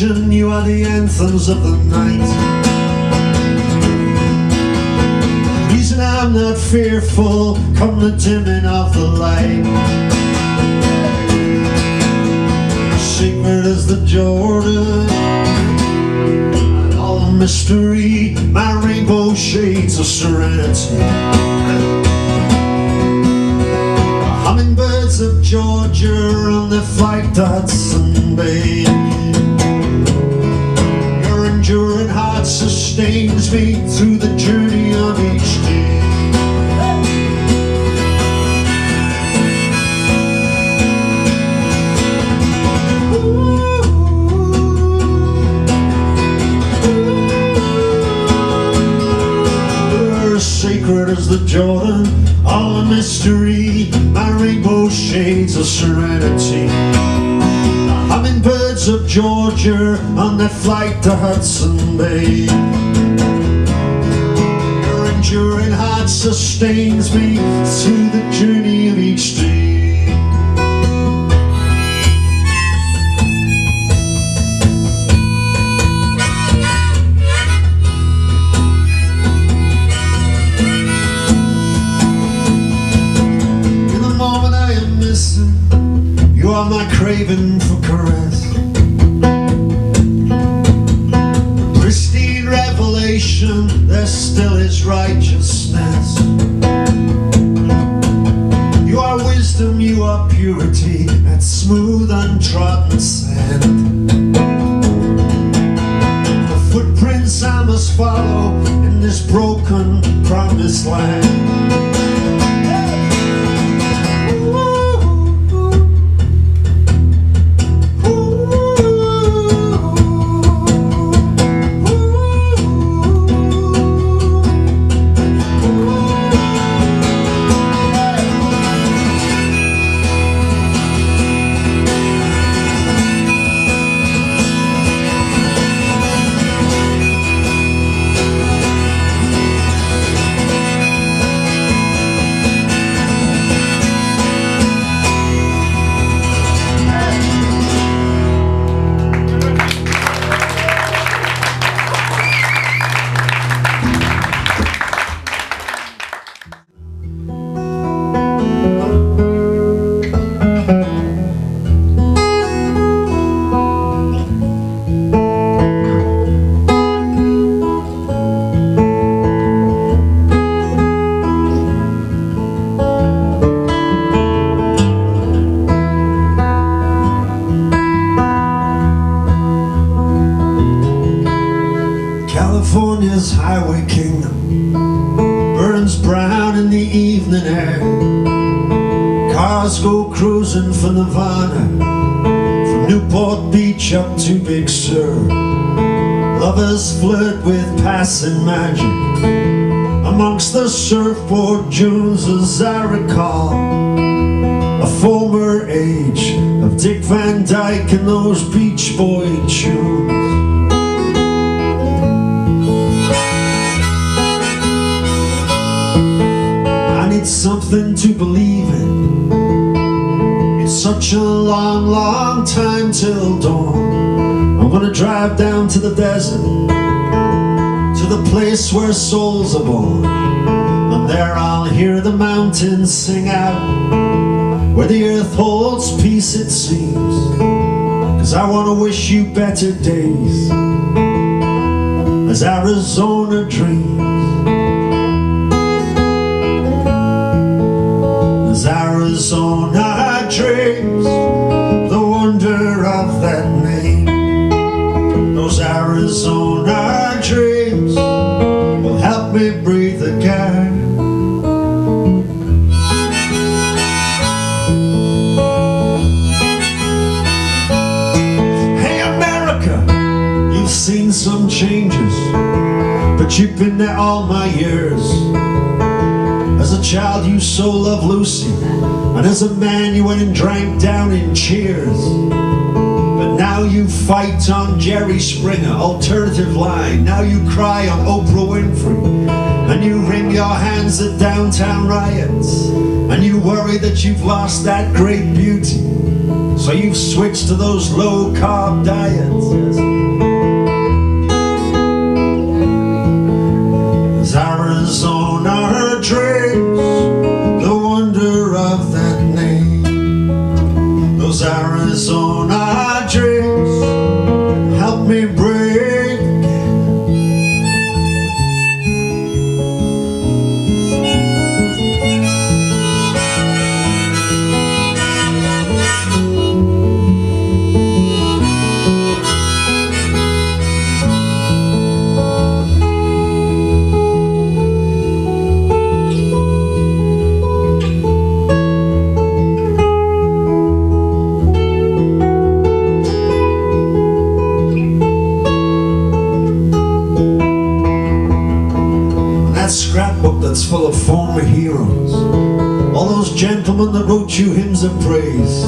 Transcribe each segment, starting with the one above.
you are the anthems of the night. Reason I'm not fearful, come the dimming of the light. Secret as the Jordan, and all the mystery, my rainbow shades of serenity. Hummingbirds of Georgia on their flight to Hudson Bay. Sustains me through the journey of each day. Sacred as the Jordan, all a mystery, my rainbow shades of serenity. The hummingbirds of Georgia on their flight to Hudson Bay. Sustains me through the journey of each day. In the moment I am missing, you are my craving for caress. Pristine revelation, there still is righteousness. Desert, to the place where souls are born. And there I'll hear the mountains sing out, where the earth holds peace, it seems. Cause I wanna wish you better days, as Arizona dreams. As Arizona dreams you've been there all my years. As a child you so loved Lucy And as a man you went and drank down in cheers But now you fight on Jerry Springer Alternative line Now you cry on Oprah Winfrey And you wring your hands at downtown riots And you worry that you've lost that great beauty So you've switched to those low carb diets. Gentlemen that wrote you hymns of praise.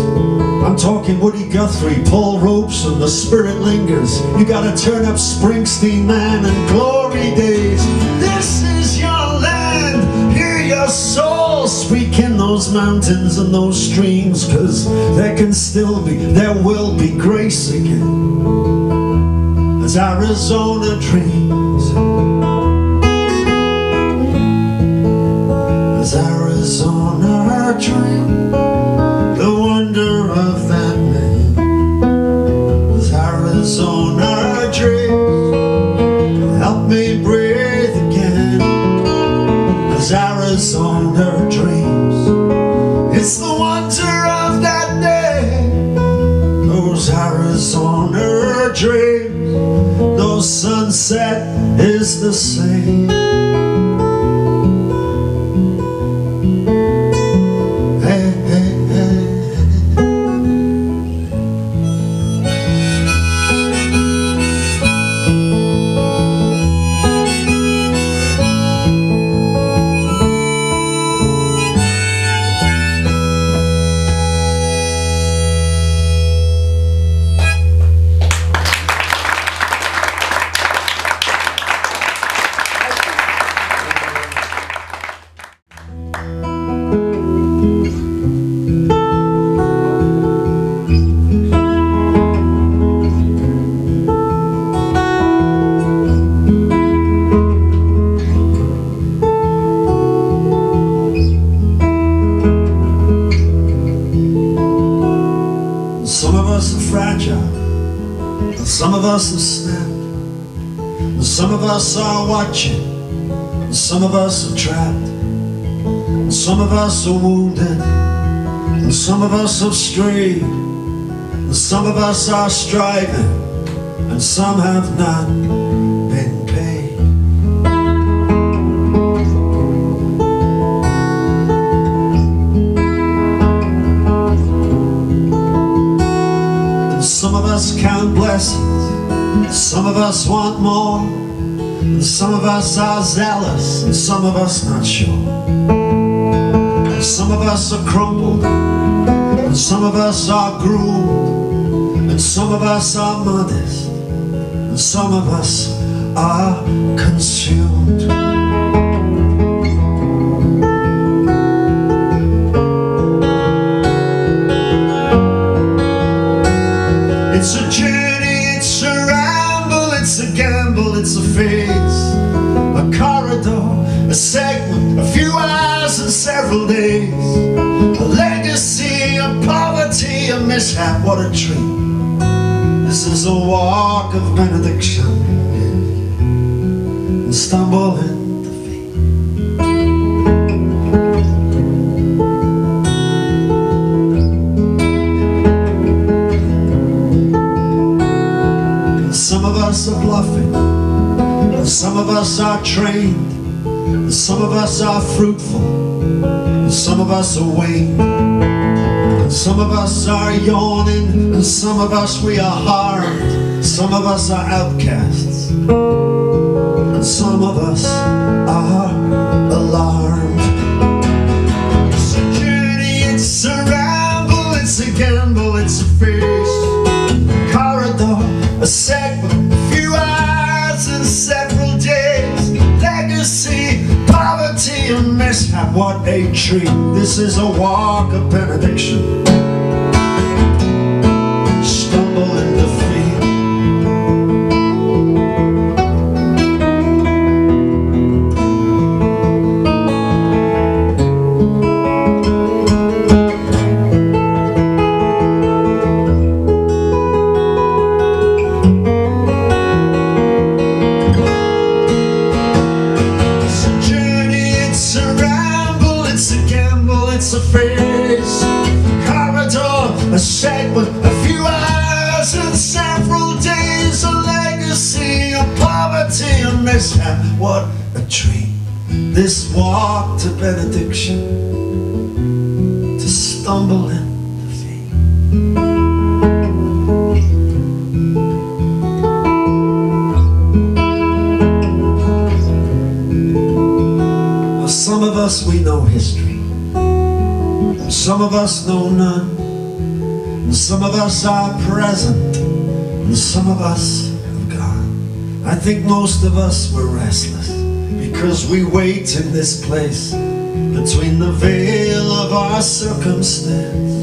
I'm talking Woody Guthrie, Paul Robeson, The Spirit Lingers. You gotta turn up Springsteen, man, and glory days. This is your land. Hear your soul speak in those mountains and those streams, cause there can still be, there will be grace again. As Arizona dreams. The same some of us are wounded, and some of us have strayed, and some of us are striving, and some have not been paid. And some of us count blessings, some of us want more, and some of us are zealous, and some of us not sure. Some of us are crumbled, and some of us are groomed, and some of us are modest, and some of us are consumed. It's a journey, it's a ramble, it's a gamble, it's a phase, a corridor, a hours and several days, a legacy, a poverty, a mishap, what a treat. This is a walk of benediction, and stumble in defeat. Some of us are bluffing, and some of us are trained, and some of us are fruitful, and some of us are waned, and some of us are yawning, and some of us we are harmed, some of us are outcasts, and some of us are alarmed. It's a journey, it's a ramble, it's a gamble, what a treat. This is a walk of benediction. of us, know none, and some of us are present, and some of us have gone. I think most of us were restless because we wait in this place between the veil of our circumstance.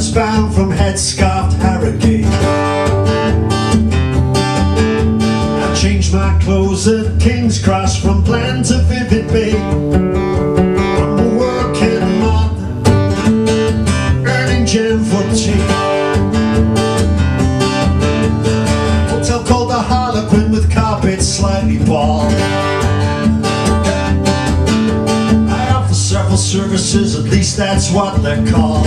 Curtains bound from headscarved harrogate. I changed my clothes at King's Cross From plan to vivid bay. I'm a working man Earning gem for tea. Hotel called the Harlequin With carpet slightly bald. Services, at least that's what they're called.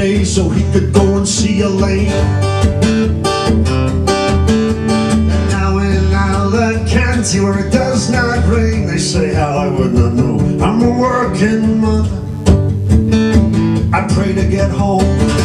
Saturday so he could go and see Elaine. And now in Alicante where it does not rain, they say how I would not know. I'm a working mother. I pray to get home.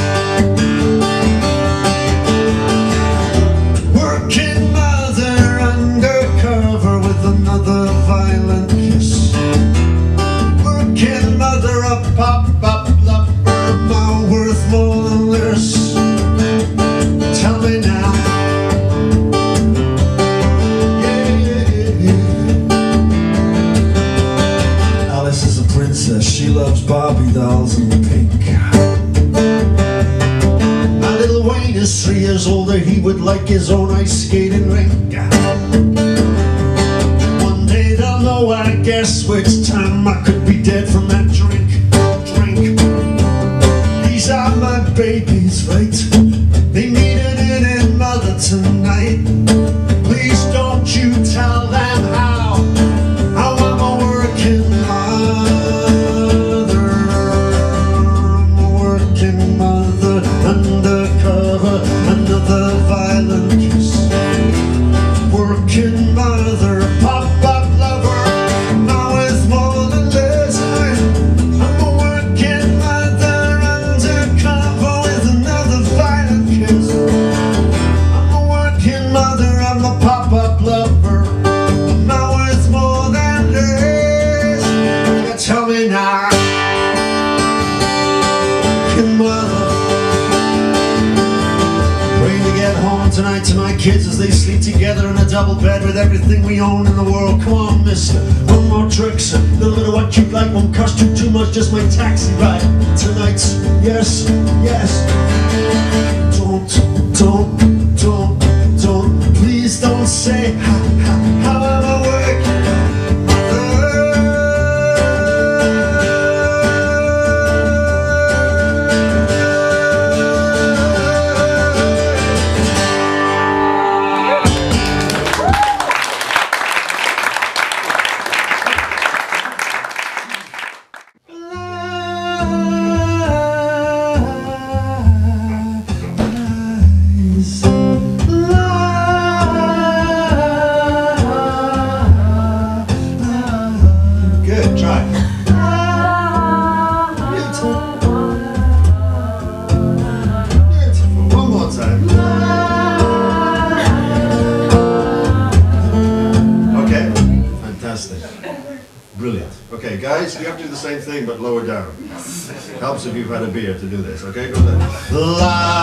of you have had a beer to do this, okay? Go there.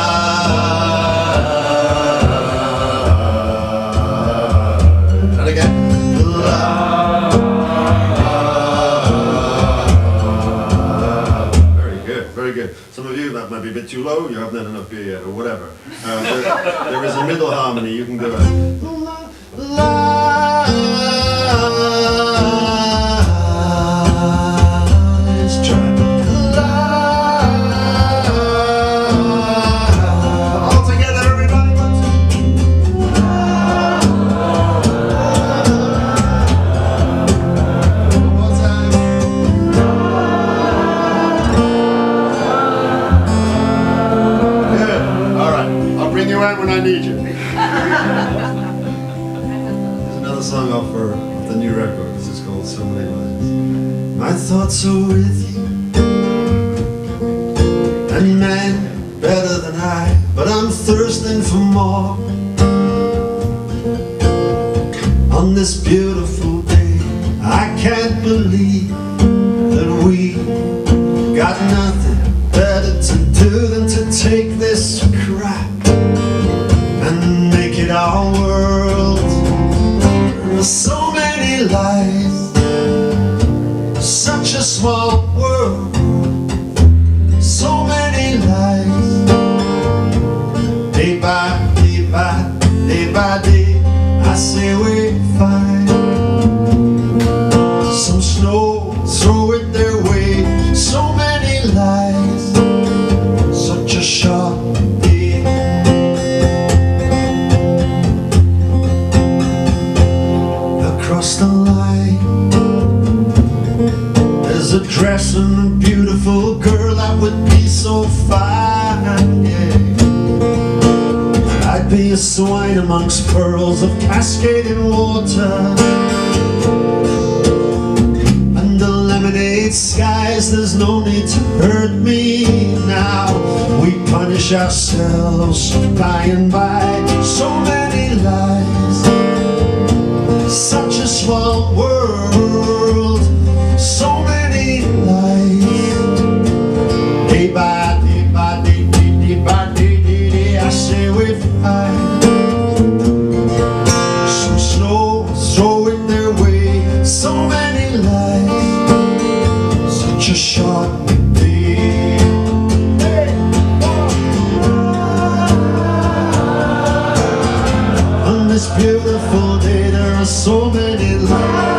this beautiful day. There are so many lights.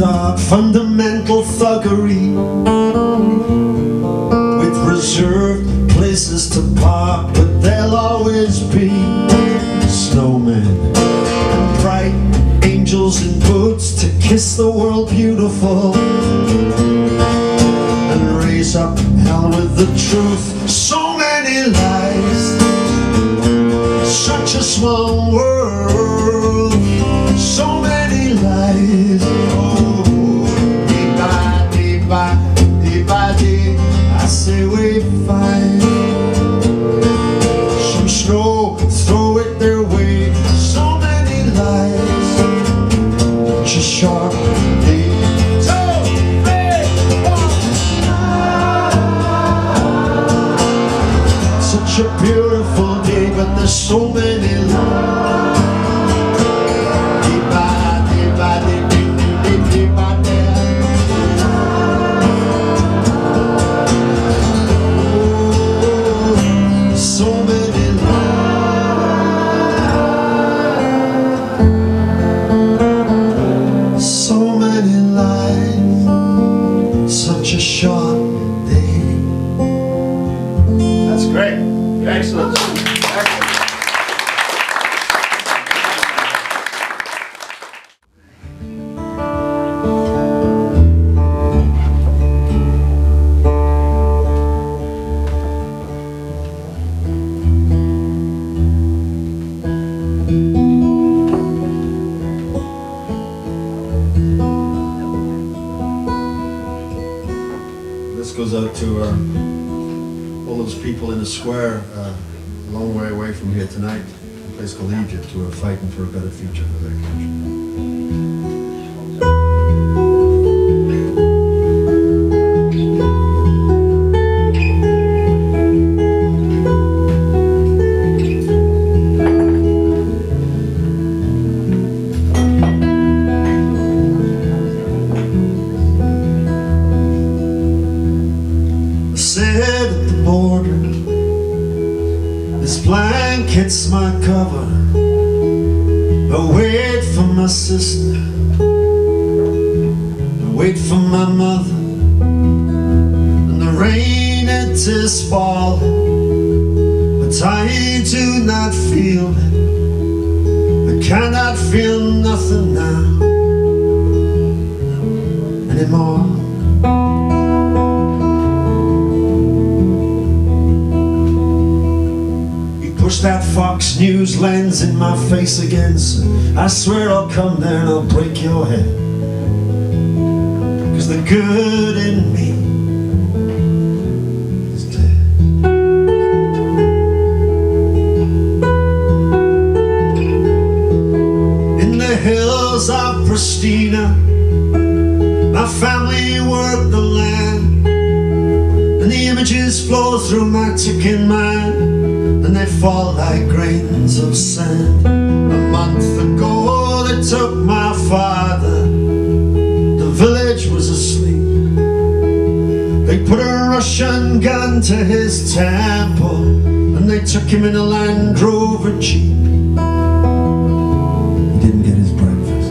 dark fundamental thuggery. With reserved places to park But there'll always be snowmen And bright angels in boots To kiss the world beautiful And raise up hell with the truth. So many lies. Such a small world. So I swear I'll come there and I'll break your head. Cause the good in me is dead. In the hills of Pristina, my family worked the land. And the images flow through my ticking mind And they fall like grains of sand month ago oh, they took my father. The village was asleep. They put a Russian gun to his temple And they took him in a Land Rover Jeep. He didn't get his breakfast.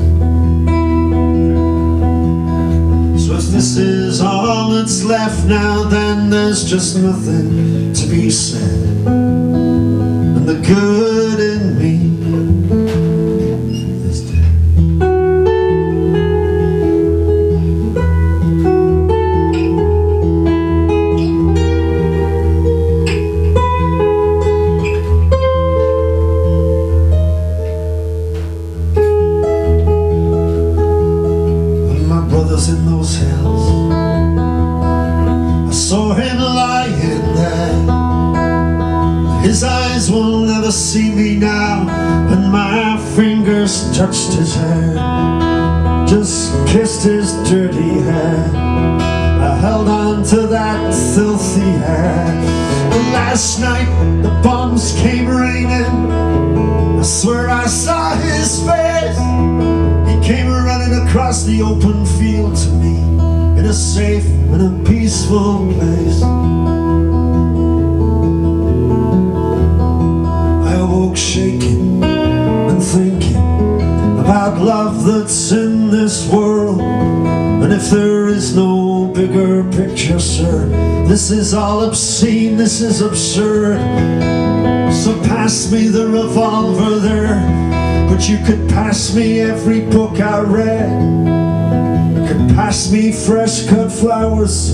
So if this is all that's left now, then there's just nothing to be said. And the good safe and a peaceful place. I awoke shaking and thinking about love that's in this world. And if there is no bigger picture, sir, this is all obscene, this is absurd. So pass me the revolver there, but you could pass me every book I read. Me fresh cut flowers.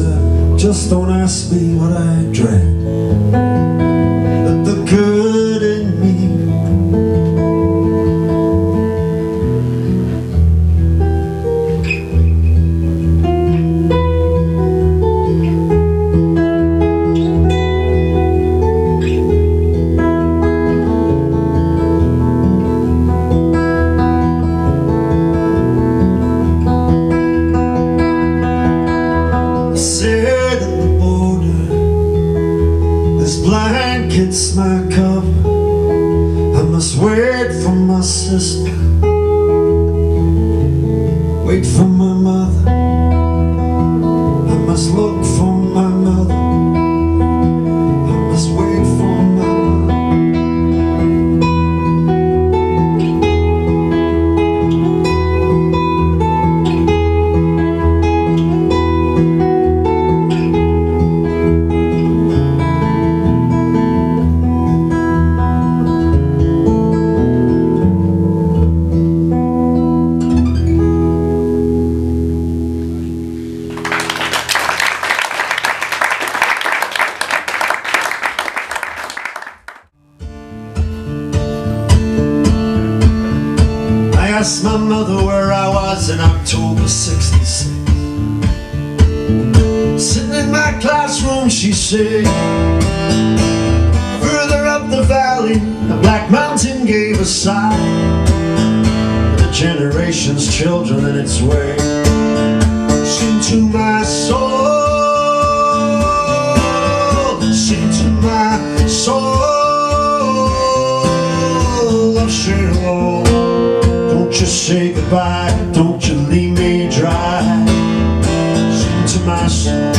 Just don't ask me what I dread. Asked my mother where I was in October 66 Sitting in my classroom, she said Further up the valley, a black mountain gave a sigh. The generation's children in its way. Sing to my soul Sing to my soul Don't you say goodbye Don't you leave me dry. Sing to my soul.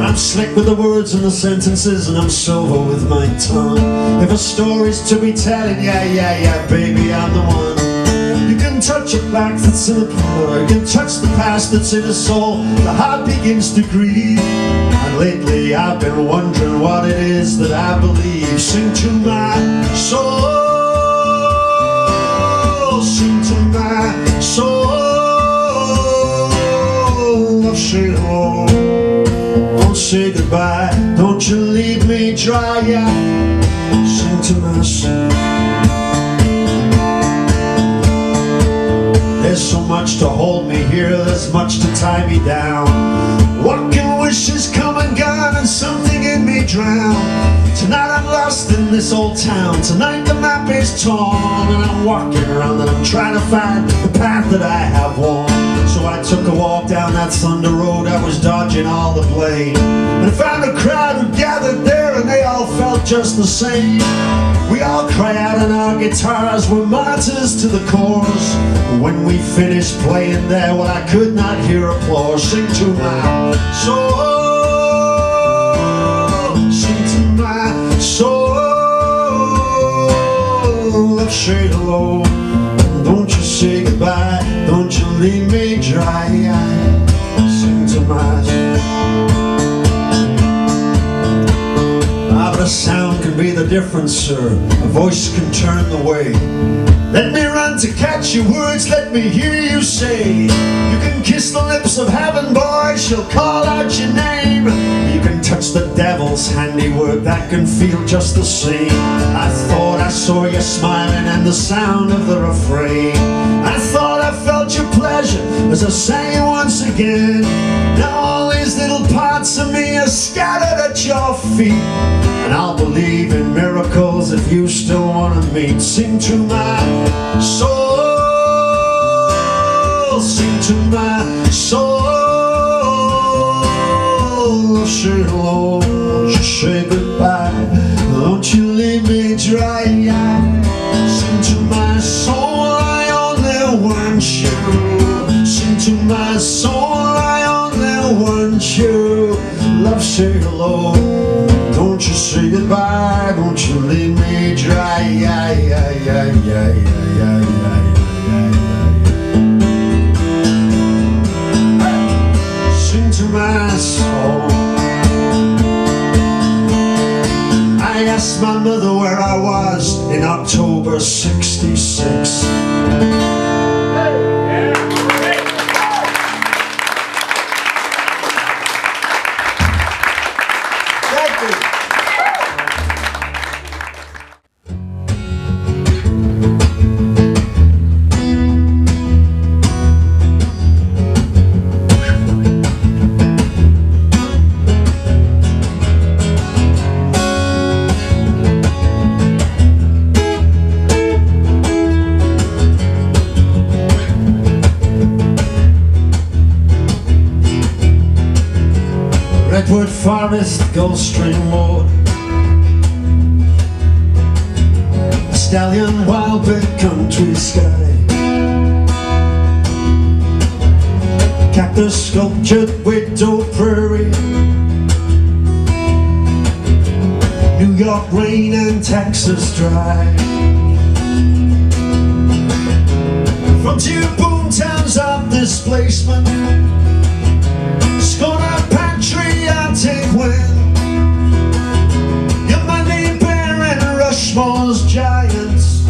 I'm slick with the words and the sentences And I'm sober with my tongue. If a story's to be telling Yeah, yeah, yeah, baby, I'm the one. You can touch a back that's in a pillow You can touch the past that's in the soul. The heart begins to grieve. And lately I've been wondering what it is that I believe. Sing to my soul don't say goodbye, don't you leave me dry, yeah Sing to my soul There's so much to hold me here, there's much to tie me down. Walking wishes come and gone and something in me drown. Tonight I'm lost in this old town. Tonight the map is torn And I'm walking around and I'm trying to find the path that I have worn I took a walk down that thunder road I was dodging all the blame And I found a crowd who gathered there And they all felt just the same. We all cry out on our guitars We're martyrs to the cause When we finished playing there Well I could not hear applause Sing to my soul Sing to my soul Love, say hello Don't you say goodbye Leave me dry Sing to my Ah, but a sound can be the difference, sir. A voice can turn the way. Let me run to catch your words Let me hear you say. You can kiss the lips of heaven, boy She'll call out your name. You can touch the devil's handiwork That can feel just the same. I thought I saw you smiling And the sound of the refrain. I thought I pleasure As I sang once again. Now all these little parts of me Are scattered at your feet And I'll believe in miracles If you still want to meet. Sing to my soul Sing to my soul. Say hello, say goodbye. Don't you leave me dry I asked my mother where I was in October 66 Forest, Gulfstream Road Stallion, wild big country sky. Cactus sculptured widow prairie. New York rain and Texas dry. From two boomtowns of displacement Schooner patriotic I Rushmore's giants.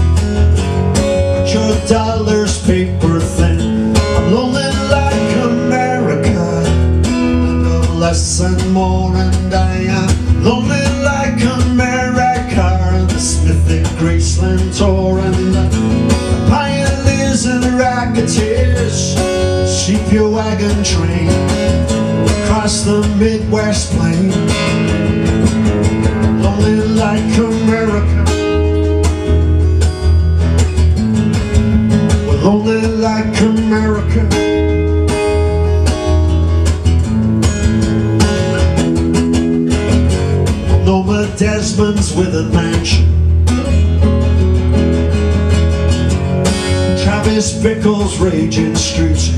Your dollar's paper thin. I'm lonely like America. And know less and more and I am lonely like America. The Smithy Graceland tour and the pioneers and racketeers. Sheep your wagon train. Across the Midwest plain. Lonely like America. only like America. Norma Desmond's with a mansion. Travis Bickle's raging streets.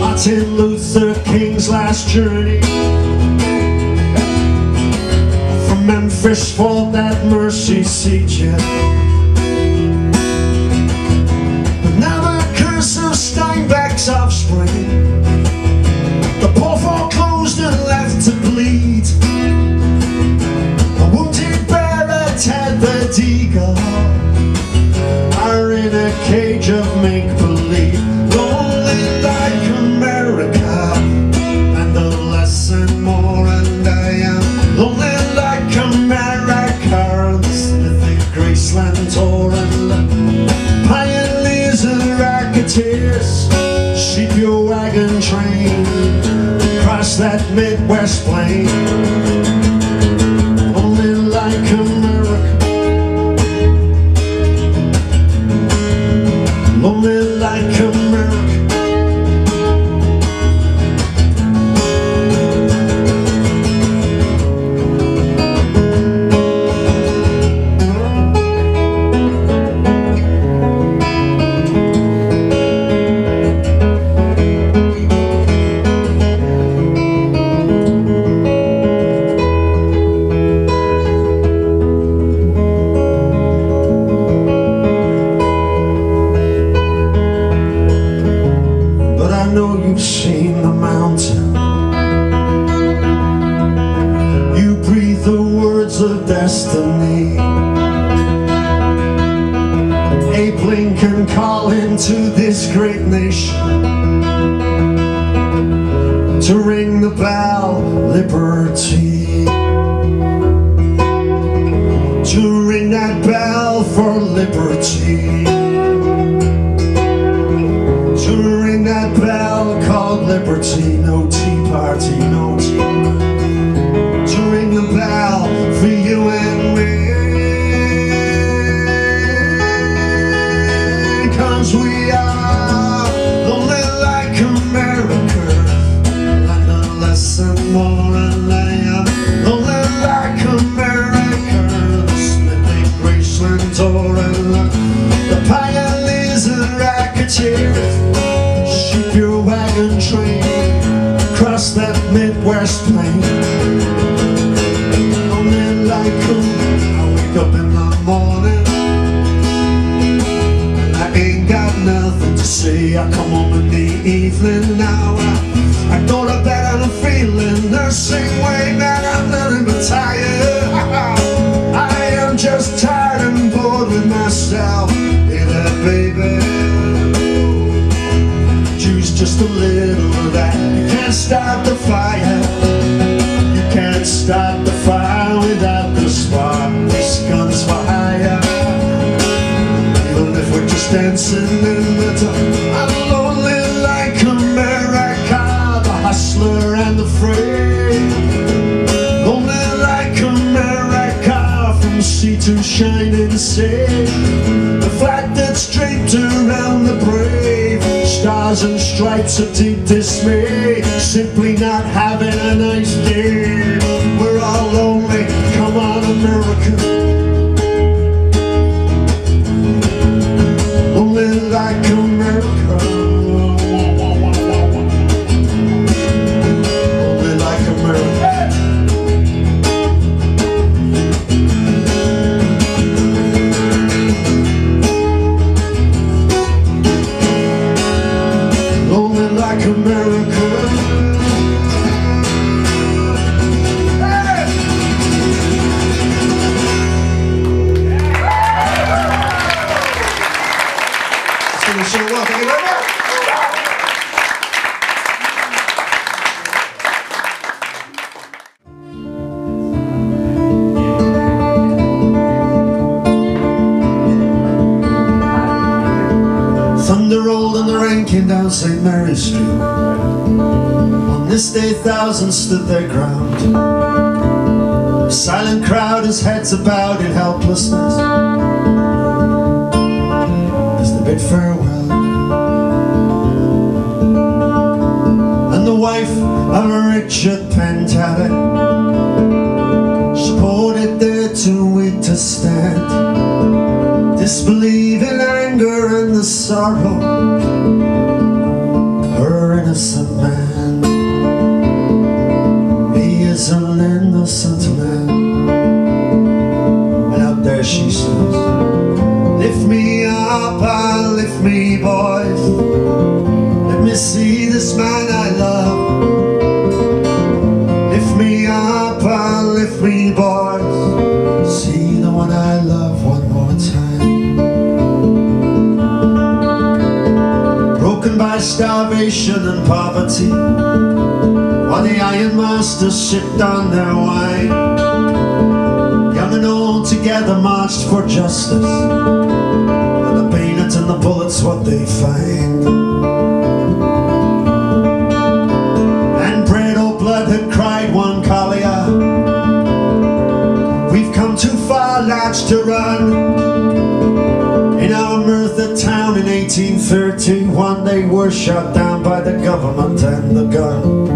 Martin Luther King's last journey. From Memphis for that mercy seat, yeah. West Plains In anger and the sorrow. Her innocent man. He is an innocent man. And out there she says, Lift me up and lift me, boys. Let me see this man I starvation and poverty, while the iron masters sipped on their wine. Young and old together marched for justice, and the bayonet and the bullets what they find. And bread or blood had cried one collier. We've come too far, lads, to run. In our Merthyr town in 1831, they were shot down by the government and the gun.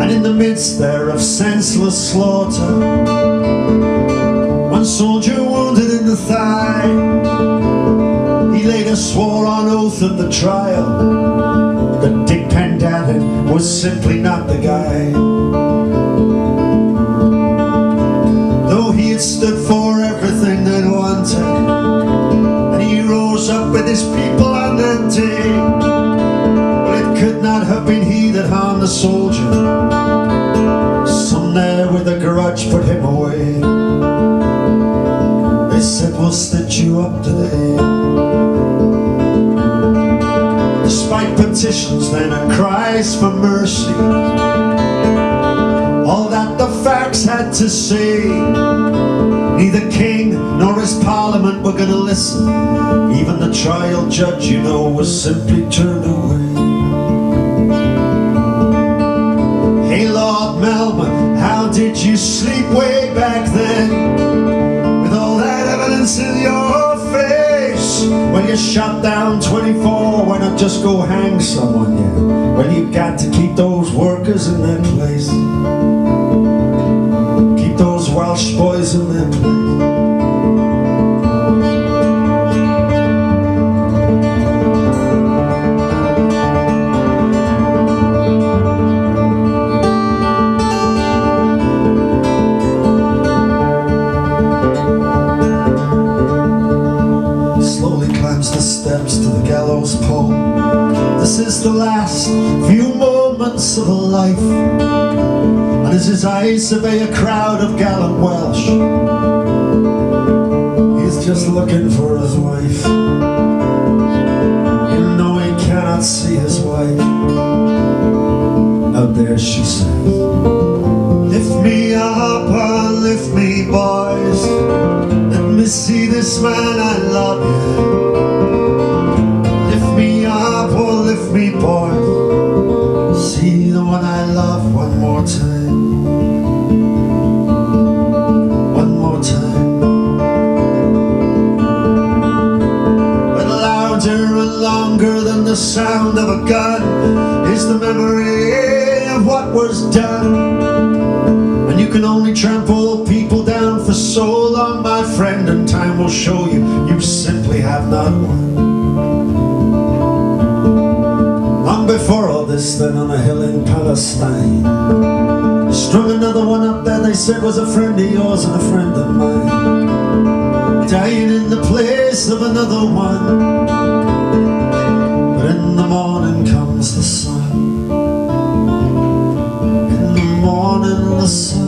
And in the midst there of senseless slaughter, one soldier wounded in the thigh, he later swore on oath at the trial that Dick Penderyn was simply not the guy. The soldier. Some there with a grudge put him away. They said, We'll stitch you up today. Despite petitions then and cries for mercy, all that the facts had to say, neither king nor his parliament were gonna listen. Even the trial judge, you know, was simply turned away. Did you sleep way back then? With all that evidence in your face. When you shot down 24 Why not just go hang someone, yeah? Well you got to keep those workers in their place. Keep those Welsh boys in their place is the last few moments of a life. And as his eyes survey a crowd of gallant Welsh, he's just looking for his wife. You know he cannot see his wife. Out there she says, Lift me up and lift me, boys. Let me see this man I love longer than the sound of a gun is the memory of what was done. And you can only trample people down for so long, my friend, and time will show you you simply have not won. Long before all this, then on a hill in Palestine, strung another one up there they said was a friend of yours and a friend of mine. Dying in the place of another one. The sun. In the morning the sun.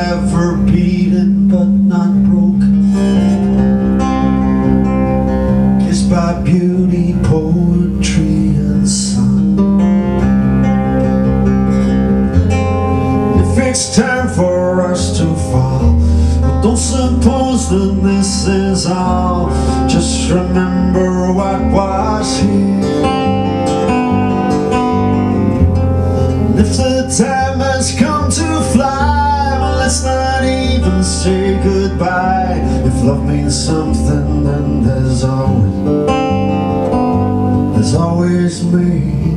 Forever beaten but not broken. Kissed by beauty, poetry and sun If it's time for us to fall well, Don't suppose that this is all. Just remember what was here. And if the time let's not even say goodbye. If love means something then there's always There's always maybe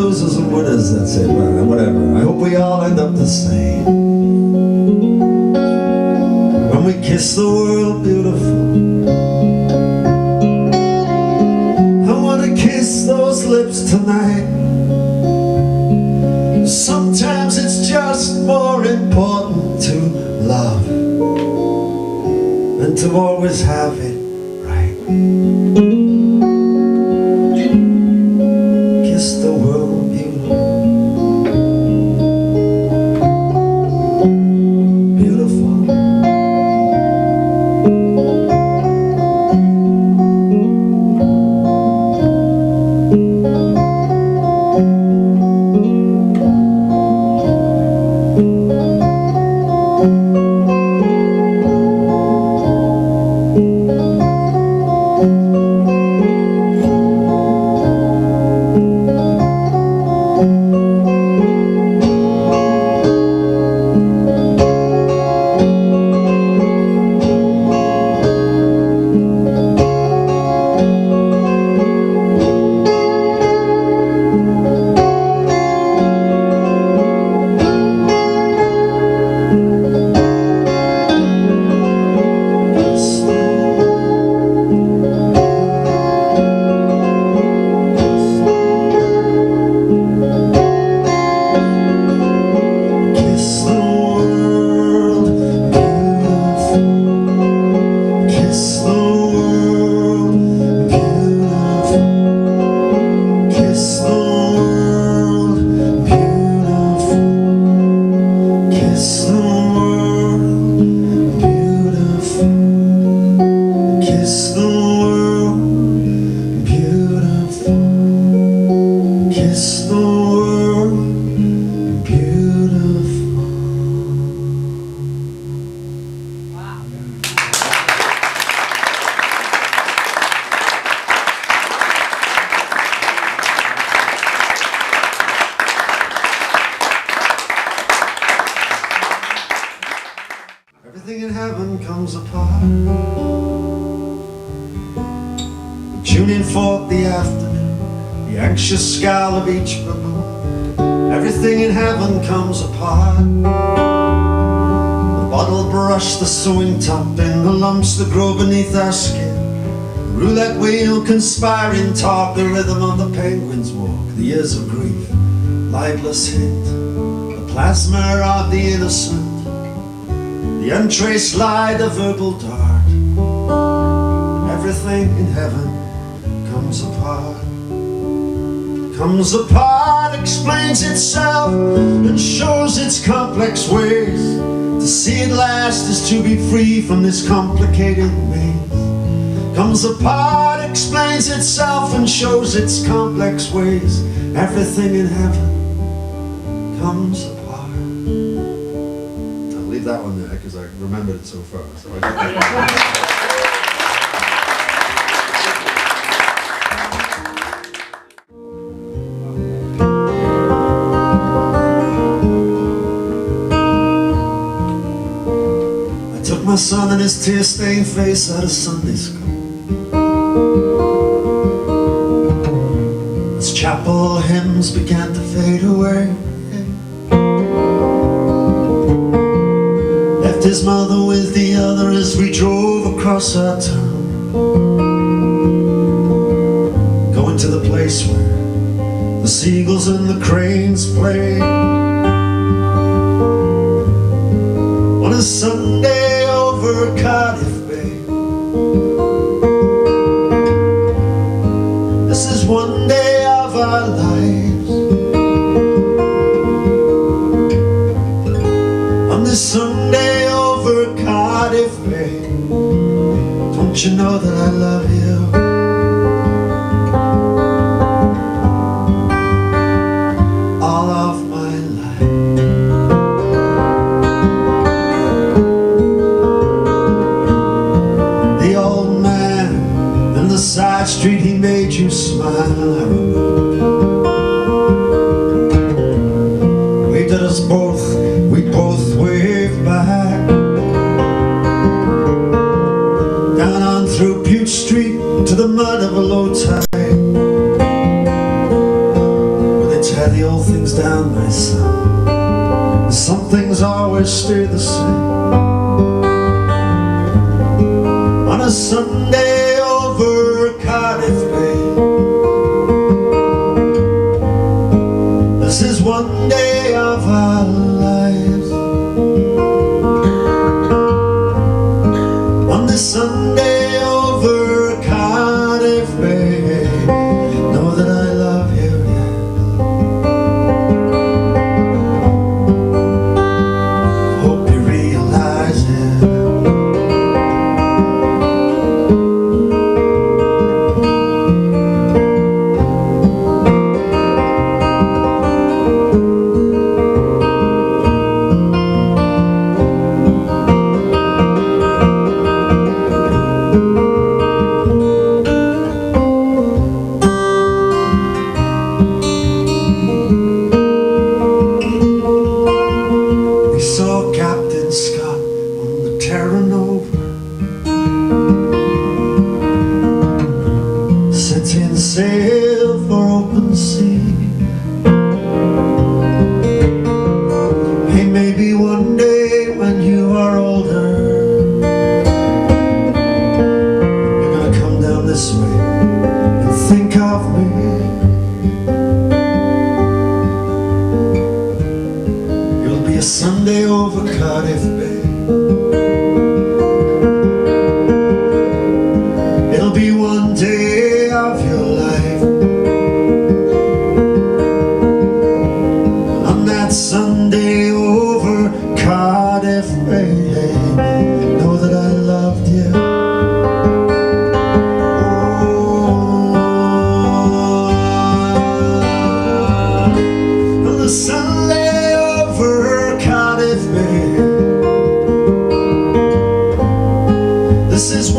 losers and winners That's it, whatever. I hope we all end up the same. When we kiss the world beautiful I wanna kiss those lips tonight. Sometimes it's just more important to love Than to always have it lightless hint, the plasma of the innocent. The untraced lie, the verbal dart. Everything in heaven comes apart. Comes apart, explains itself And shows its complex ways. To see it last is to be free from this complicated maze. Comes apart, explains itself And shows its complex ways. Everything in heaven my son and his tear-stained face out of Sunday school. As chapel hymns began to fade away. Left his mother with the other as we drove across our town. Going to the place where the seagulls and the cranes play. On a Sunday over Cardiff Bay. This is one day of our lives. On this Sunday over Cardiff Bay. Don't you know that I love you? Stay the same. On a Sunday This is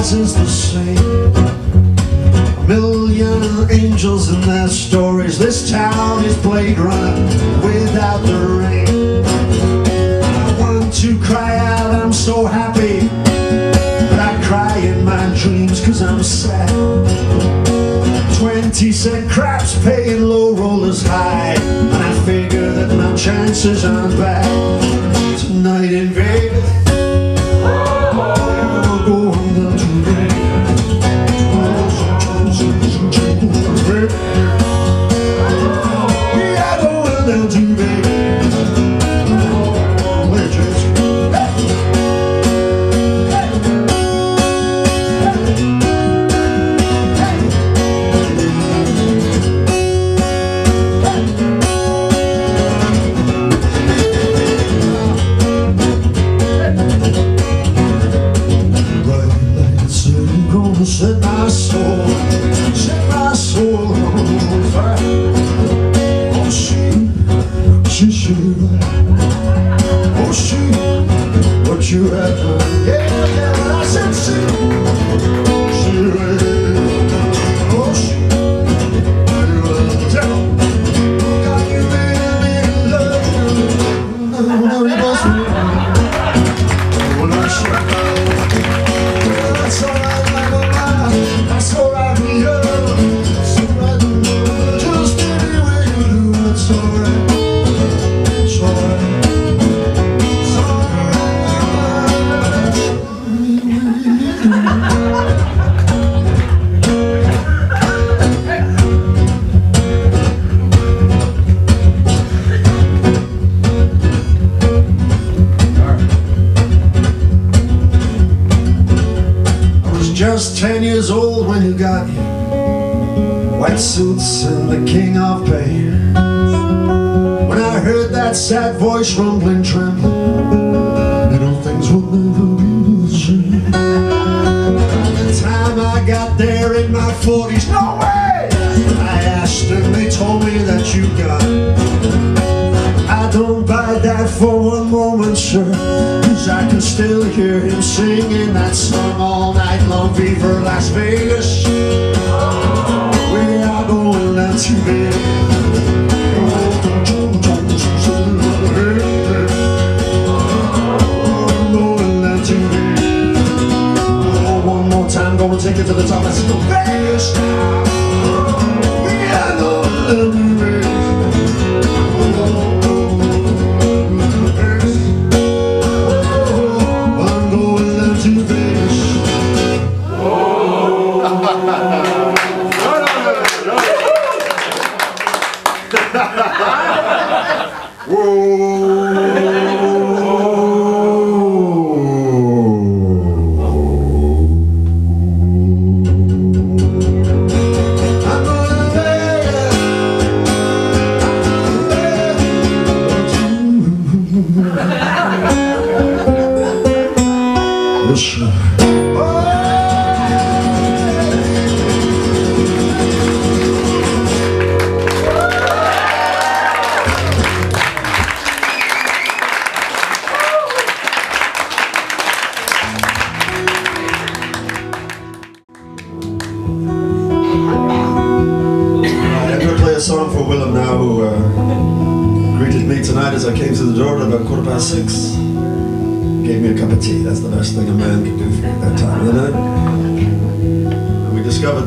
eyes is the same. A million angels in their stories. This town is playground without the rain. I want to cry out, I'm so happy. But I cry in my dreams cause I'm sad. 20 cent craps paying low rollers high. And I figure that my chances aren't bad. Tonight in Vegas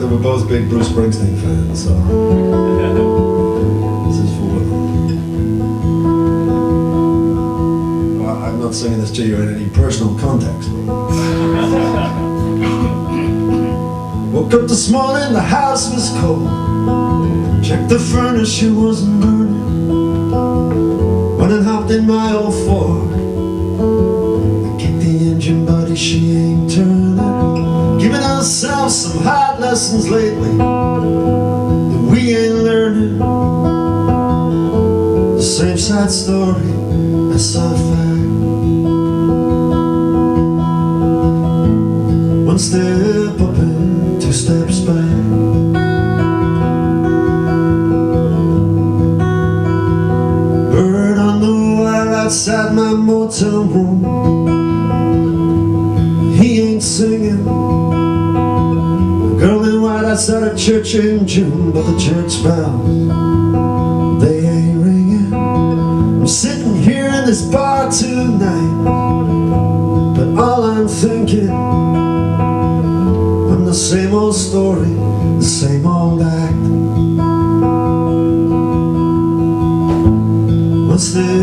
that we're both big Bruce Springsteen fans, so this is for. Well, I'm not singing this to you in any personal context. Woke up this morning, the house was cold. Checked the furnace, it wasn't burning. Went and hopped in my old Ford. I kicked the engine, buddy, she ain't turning. Giving ourselves some high lessons lately that we ain't learning. The same sad story, that's a white outside a church in June, but the church bells they ain't ringing. I'm sitting here in this bar tonight, but all I'm thinking, I'm the same old story, the same old act. One step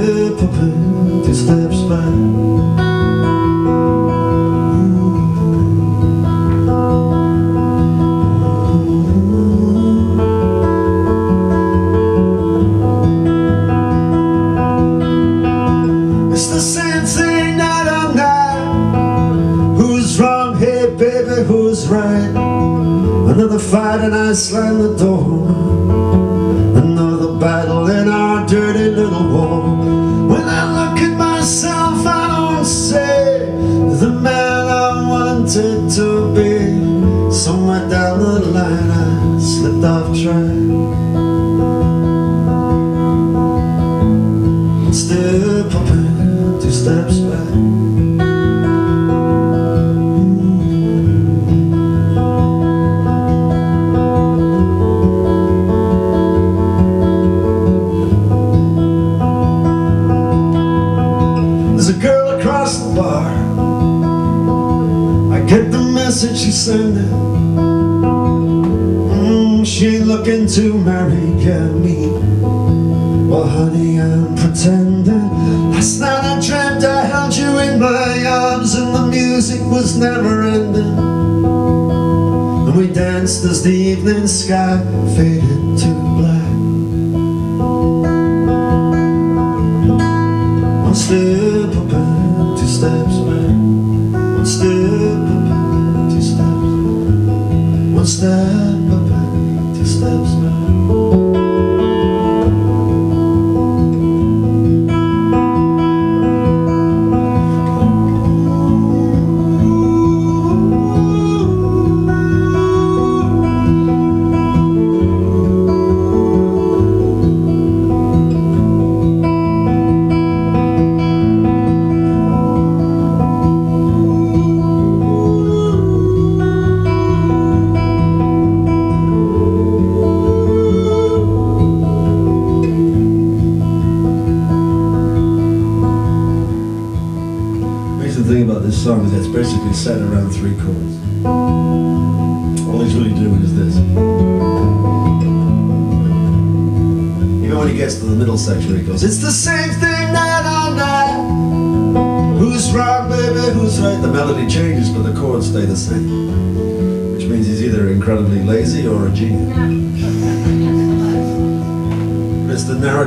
evening sky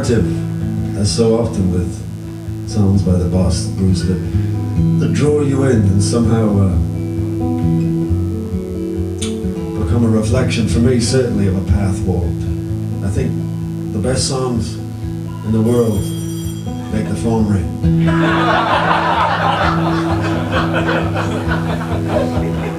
narrative, as so often with songs by the boss, Bruce, that, that draw you in and somehow uh, become a reflection, for me, certainly, of a path walked. I think the best songs in the world make the phone ring.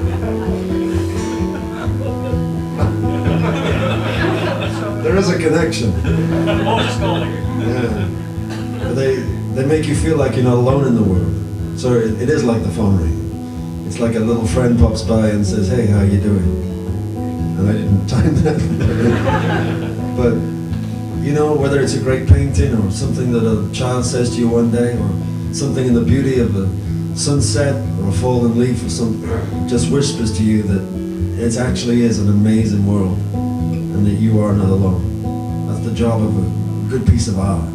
There is a connection. Yeah. They they make you feel like you're not alone in the world. So it, it is like the phone ring. It's like a little friend pops by and says, "Hey, how are you doing?" And I didn't time that. but you know, whether it's a great painting or something that a child says to you one day, or something in the beauty of a sunset or a fallen leaf or something, just whispers to you that it actually is an amazing world and that you are not alone. That's the job of a good piece of art.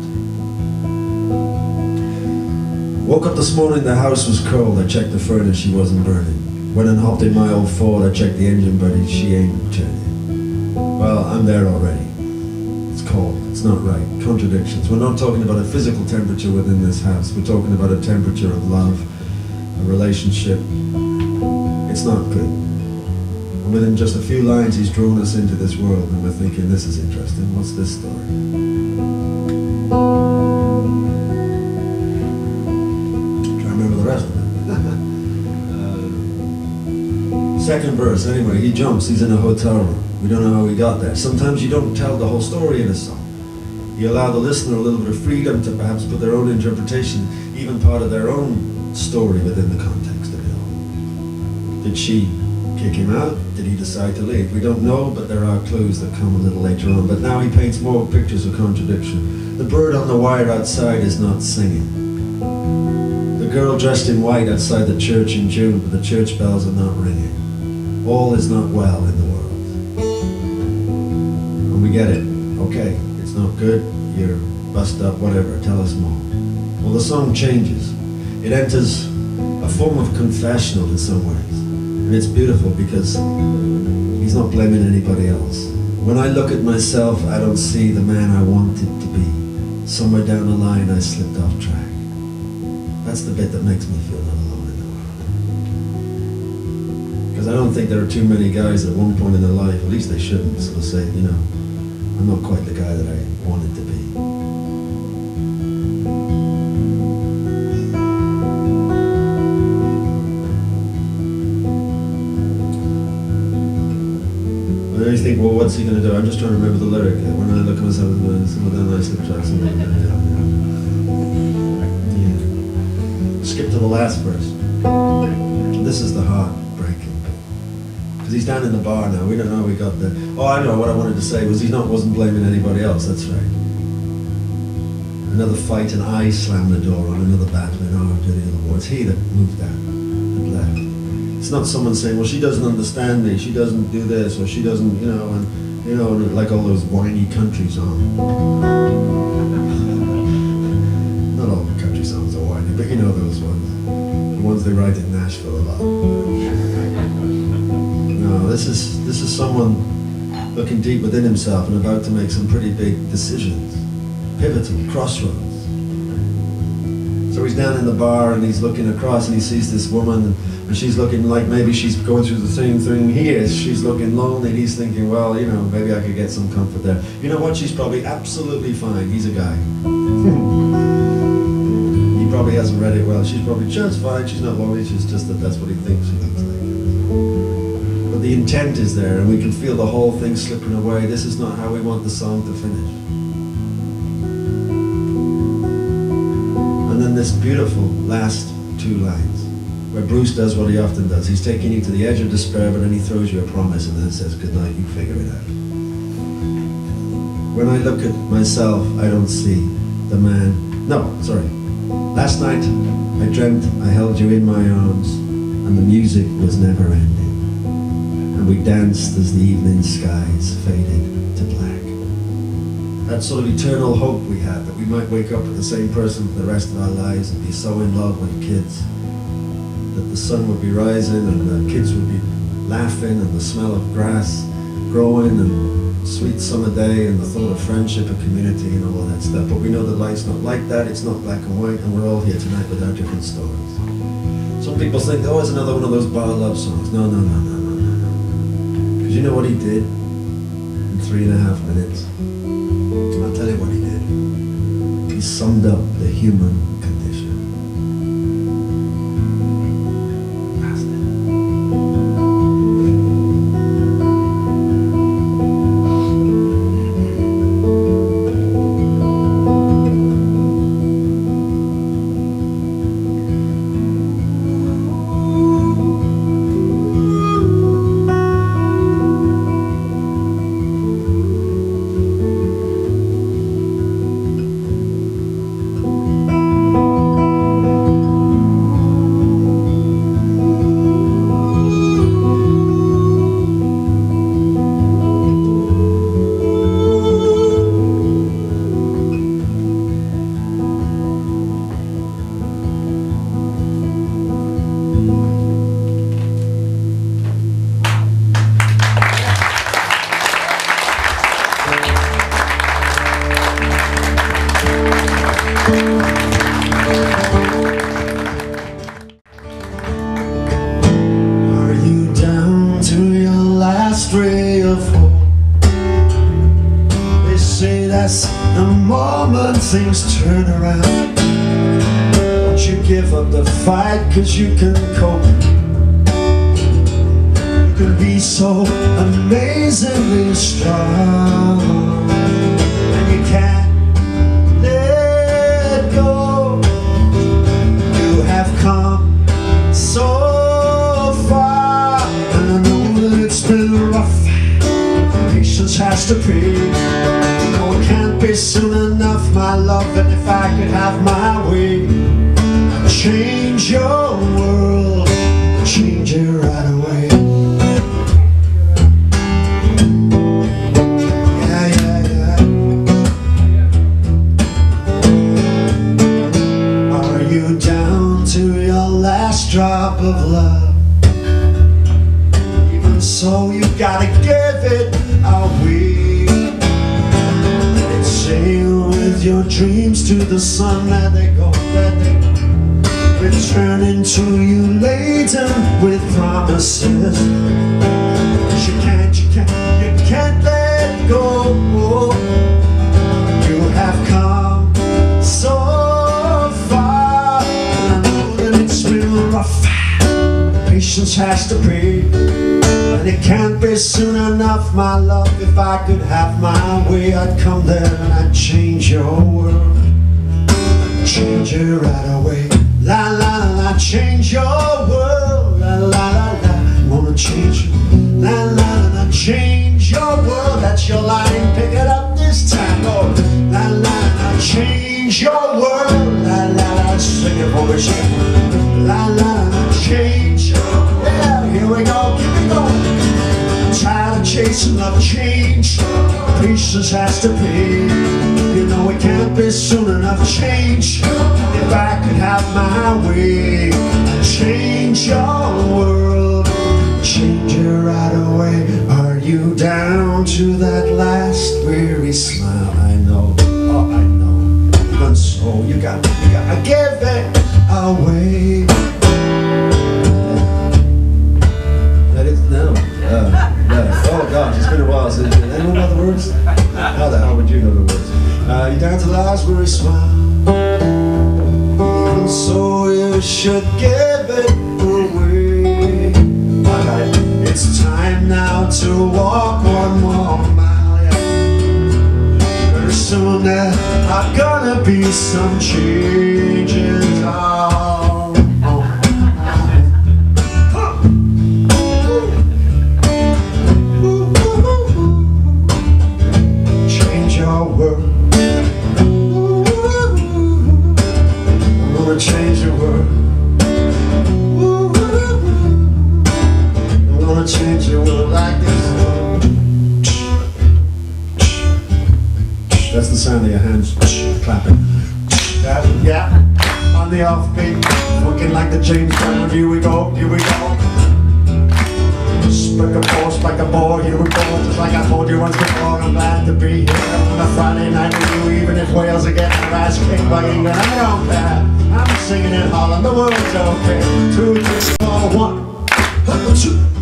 Woke up this morning, the house was cold. I checked the furnace, she wasn't burning. Went and hopped in my old Ford, I checked the engine, but she ain't turning. Well, I'm there already. It's cold, It's not right. Contradictions. We're not talking about a physical temperature within this house. We're talking about a temperature of love, a relationship. It's not good. And within just a few lines, he's drawn us into this world, and we're thinking, this is interesting. What's this story? Try to remember the rest of it. uh, second verse, anyway, he jumps, he's in a hotel room. We don't know how he got there. Sometimes you don't tell the whole story in a song. You allow the listener a little bit of freedom to perhaps put their own interpretation, even part of their own story within the context of it all. Did she kick him out? He decide to leave? We don't know, but there are clues that come a little later on. But now he paints more pictures of contradiction. The bird on the wire outside is not singing. The girl dressed in white outside the church in June, but the church bells are not ringing. All is not well in the world And we get it. Okay, it's not good, you're bust up, whatever, tell us more. Well, the song changes. It enters a form of confessional in some ways. And it's beautiful because he's not blaming anybody else. When I look at myself, I don't see the man I wanted to be. Somewhere down the line, I slipped off track. That's the bit that makes me feel not alone in the world. Because I don't think there are too many guys at one point in their life, at least they shouldn't, sort of say, you know, I'm not quite the guy that I wanted to be. Think, well, what's he going to do? I'm just trying to remember the lyric. When I look at myself, uh, some of them I slip tracks. Yeah. Skip to the last verse. This is the heart breaking. because he's down in the bar now. We don't know how we got there. Oh, I know what I wanted to say was he not wasn't blaming anybody else. That's right. Another fight, and I slammed the door on another battle oh, in our dirty little war. It's he that moved and left. It's not someone saying, "Well, she doesn't understand me. She doesn't do this, or she doesn't," you know, and you know, like all those whiny country songs. not all the country songs are whiny, but you know those ones. The ones they write in Nashville a lot. No, this is this is someone looking deep within himself and about to make some pretty big decisions, pivotal crossroads. So he's down in the bar and he's looking across and he sees this woman and she's looking like maybe she's going through the same thing he is. She's looking lonely and he's thinking, well, you know, maybe I could get some comfort there. You know what? She's probably absolutely fine. He's a guy. he probably hasn't read it well. She's probably just fine. She's not lonely. She's just that that's what he thinks she looks like but the intent is there and we can feel the whole thing slipping away. This is not how we want the song to finish. And then this beautiful last two lines where Bruce does what he often does. He's taking you to the edge of despair, but then he throws you a promise and then says, good night, you figure it out. When I look at myself, I don't see the man. No, sorry. Last night, I dreamt I held you in my arms and the music was never ending and we danced as the evening skies faded to black. That sort of eternal hope we had that we might wake up with the same person for the rest of our lives and be so in love with kids that the sun would be rising and the kids would be laughing and the smell of grass growing and sweet summer day and the thought of friendship and community and all that stuff. But we know that life's not like that, it's not black and white, and we're all here tonight with our different stories. Some people think, oh, it's another one of those bar love songs. No, no, no, no. Because you know what he did in three and a half minutes? I'll tell you what he did. He summed up the human cause you can cope. You can be so amazingly strong. And you can't let go. You have come so far And I know that it's been rough. Patience has to pay No, it can't be soon enough, my love. And if I could have my enough, my love. If I could have my way, I'd come there and I'd change your world. I'd change it right away. La la la la, change your world. La la la la, wanna change you. La la la la, change your world. That's your line, Tired of change. Patience has to pay. You know it can't be soon enough. Change. If I could have my way, change your world. Change it right away. Are you down to that last weary smile? I know. Oh, I know. Even so, you got, you got to give it away. To the last weary smile. Even so, you should give it away. Alright, it's time now to walk one more mile. Yeah. Very soon there are gonna be some changes. Change your world like this. That's the sound of your hands clapping. Yeah, yeah. On the offbeat, looking like the James Brown. Here we go, here we go. Spike a ball, spike a ball, here we go. Just like I told you once before, I'm glad to be here on a Friday night with you. Even if Wales are getting their ass kicked by England, I don't care. I'm singing in Holland, the world's okay. Two, three, four, one. One, two.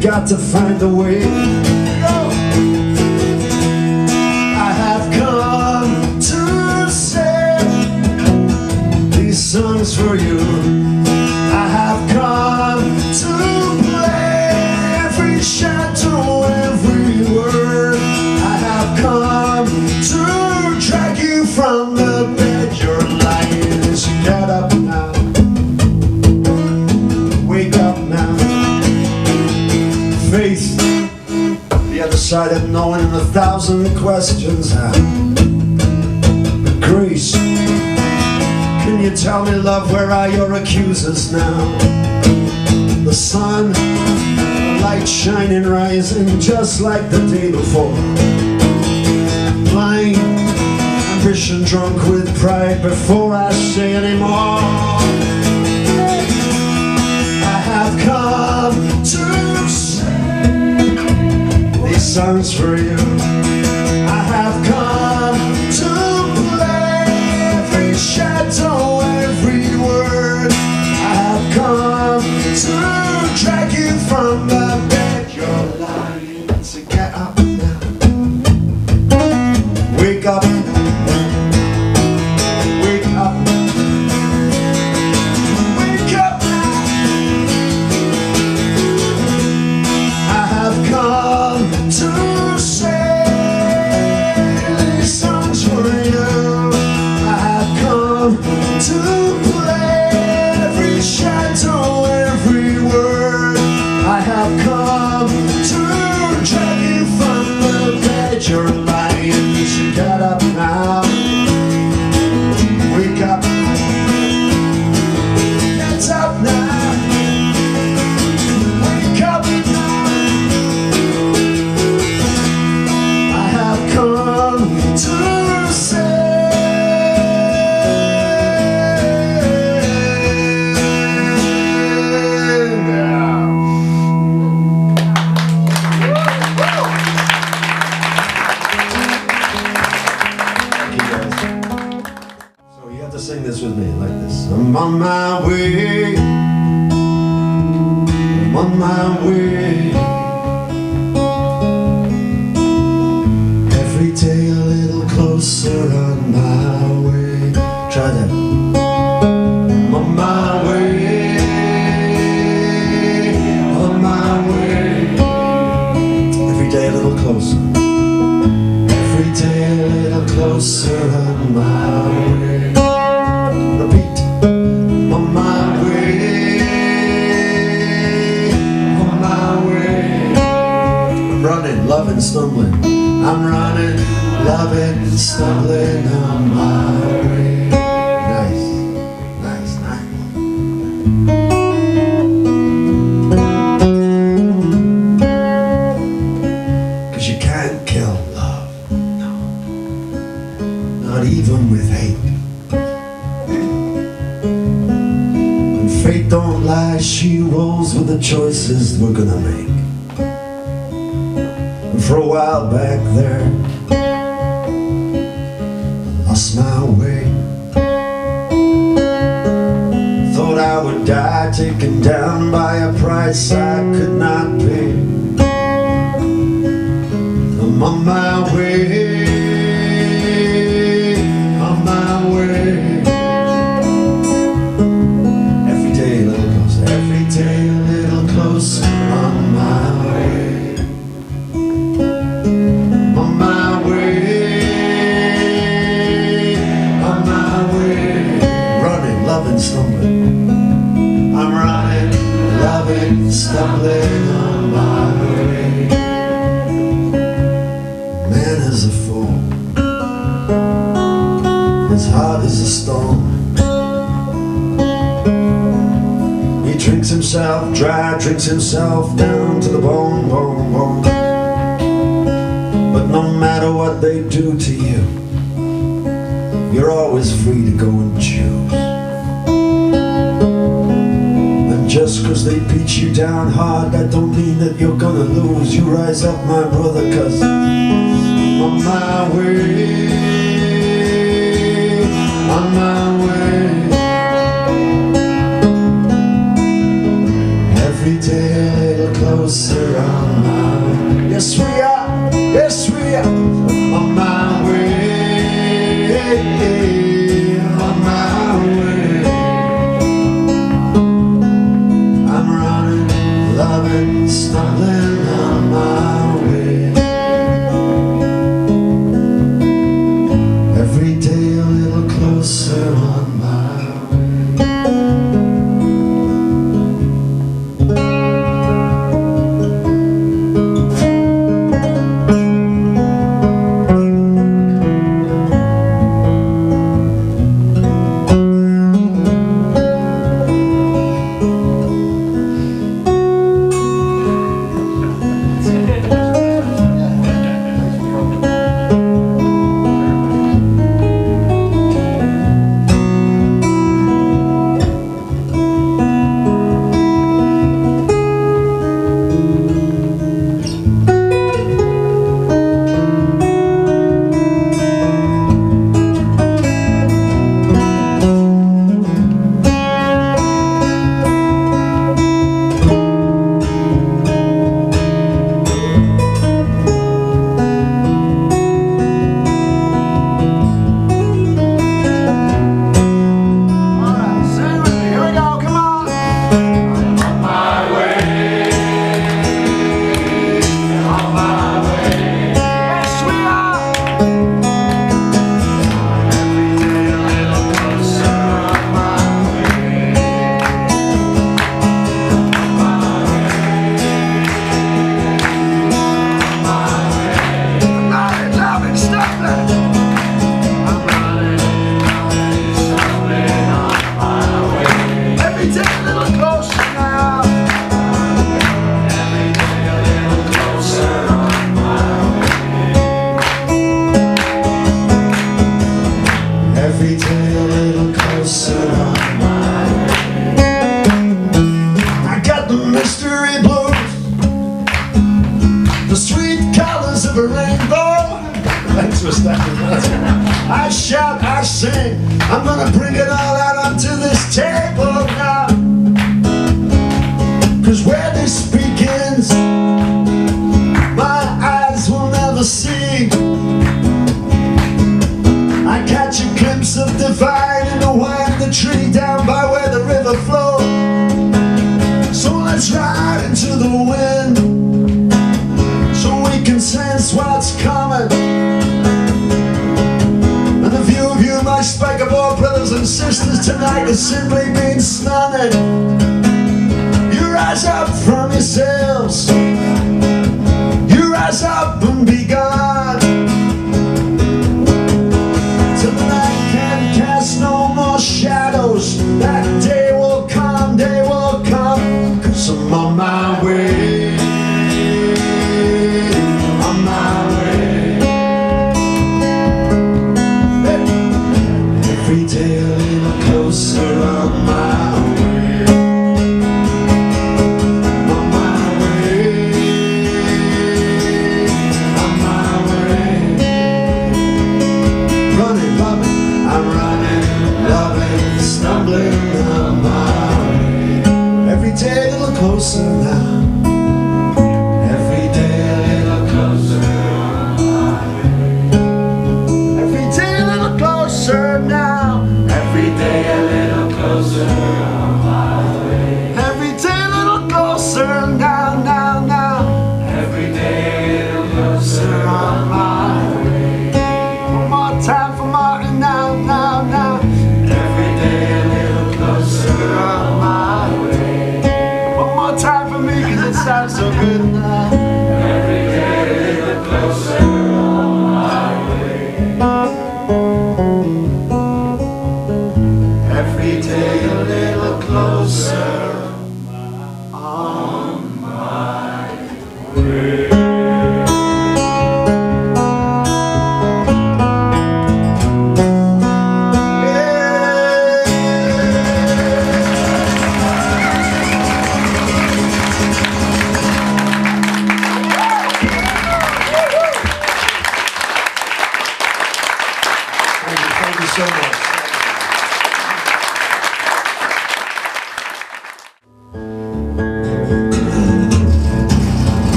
got to find a questions I Grace Can you tell me love where are your accusers now? The sun the light shining rising just like the day before. Blind ambition drunk with pride before I say anymore. I have come to these songs for you. I've come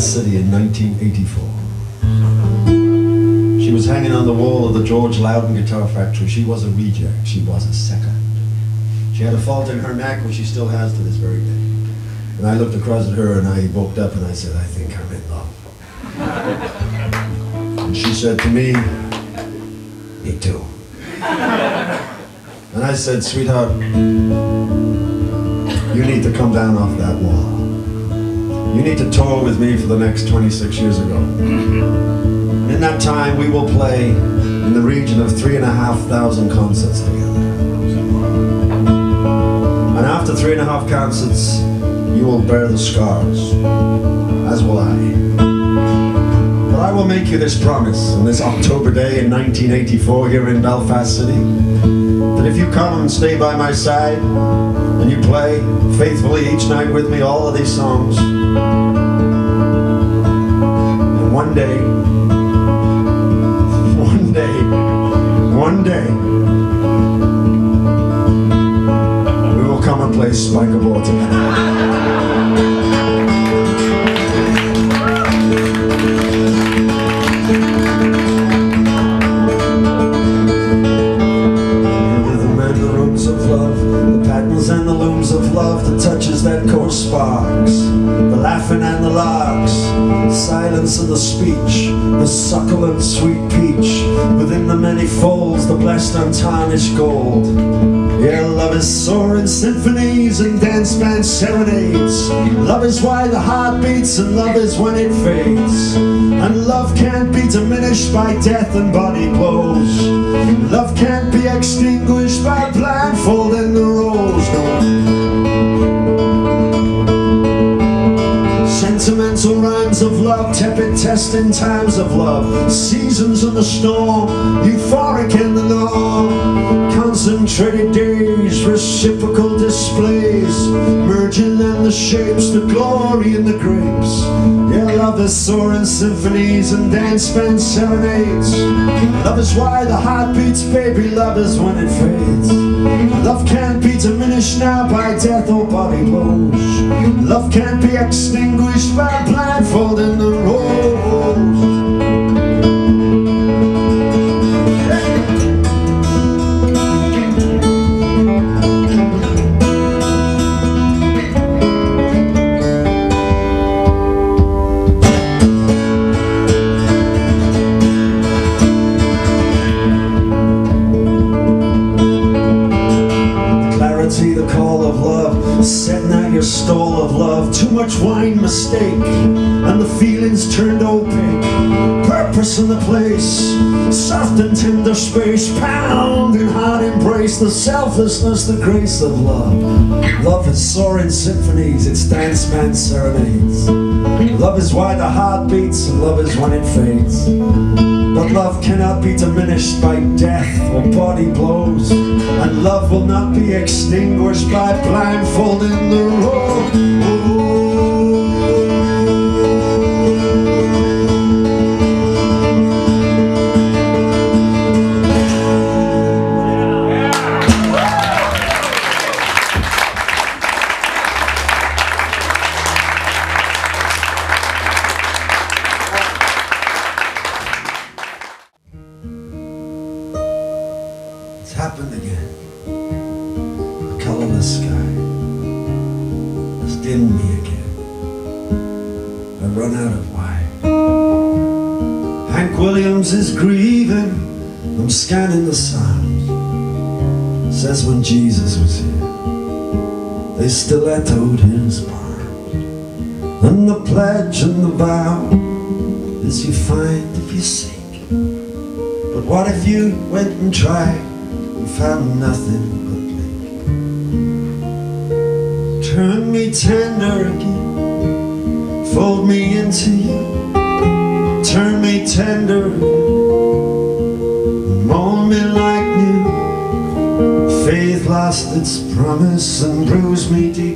City in 1984. She was hanging on the wall of the George Lowden Guitar Factory. She was a reject. She was a second. She had a fault in her neck, which she still has to this very day. And I looked across at her and I woke up and I said, I think I'm in love. and she said to me, me too. And I said, sweetheart, you need to come down off that wall. You need to tour with me for the next 26 years ago. And in that time, we will play in the region of three and a half thousand concerts together. And after three and a half concerts, you will bear the scars, as will I. But I will make you this promise on this October day in 1984 here in Belfast City, if you come and stay by my side, and you play faithfully each night with me all of these songs, and one day, one day, one day, we will come and play Spike a Ball together. Laughing and the larks, silence of the speech, the succulent sweet peach, within the many folds, the blessed untarnished gold. Yeah, love is soaring symphonies and dance band serenades. Love is why the heart beats and love is when it fades. And love can't be diminished by death and body blows. Love can't be extinguished by blindfold in the rose. No. Sentimental rhymes of love, tepid test in times of love, seasons in the storm, euphoric in the norm, concentrated days, reciprocal displays, merging in the shapes, the glory in the grapes. Yeah, love is soaring symphonies and dance band serenades. Love is why the heart beats, baby, love is when it fades. Love can't be diminished now by death or body blows. Love can't be extinguished by blindfold in the rose. Love. Too much wine mistake, and the feelings turned opaque. Purpose in the place, soft and tender space, pound pounding hard embrace, the selflessness, the grace of love. Love is soaring symphonies, it's dance man serenades. Love is why the heart beats, and love is when it fades. But love cannot be diminished by death or body blows. And love will not be extinguished by blindfolding the road. Went and tried and found nothing but bleak? Turn me tender again, fold me into you. Turn me tender mold me like new. Faith lost its promise and bruised me deeper.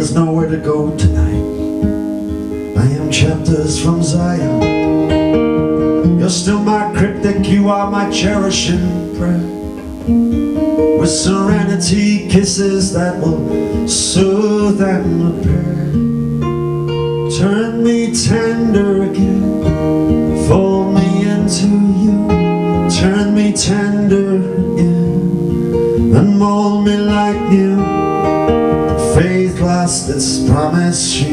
There's nowhere to go tonight. I am chapters from Zion. You're still my cryptic You are my cherishing prayer. With serenity kisses That will soothe and repair. Turn me tender again. Fold me into you. Turn me tender again. And mold me like you lost its promise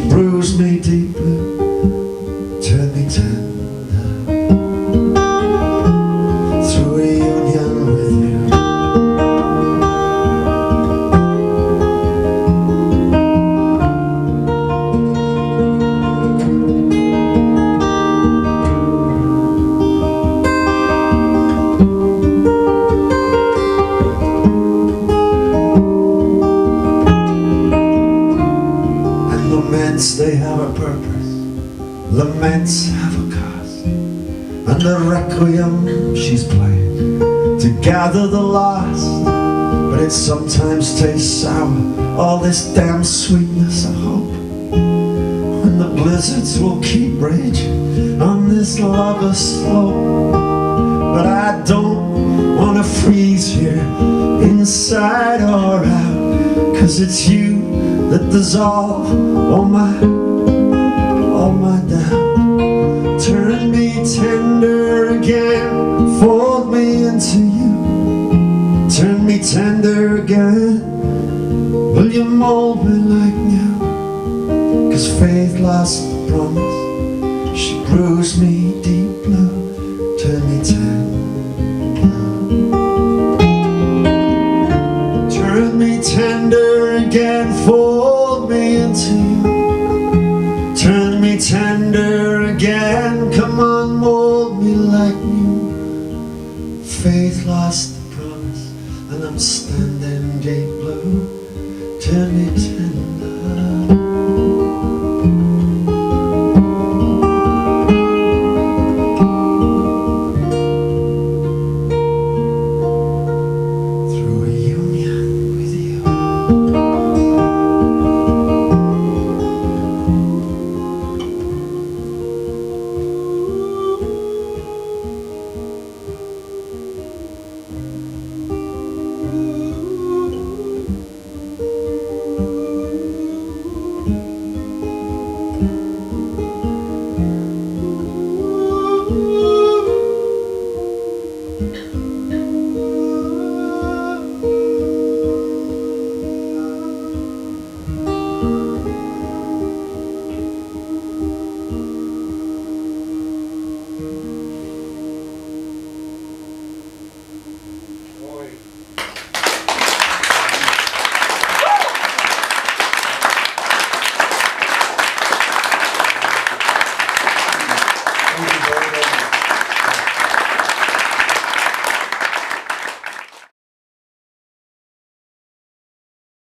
it's you that dissolve all my